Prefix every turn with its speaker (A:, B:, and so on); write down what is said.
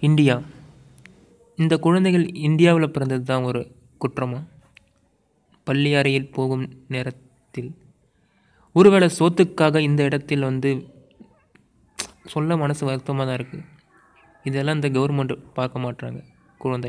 A: India. இந்த குழந்தைகள் இந்தியாவில் பிறந்தது தான் ஒரு குற்றமா? பள்ளி அறையில் போகும் நேரத்தில். ஒருவேளை சோத்துக்காக இந்த இடத்தில் வந்து சொல்ல மனசு வருத்தமாக தான் இருக்குது இதெல்லாம் இந்த கவர்மெண்ட் பார்க்க மாட்றாங்க குழந்தை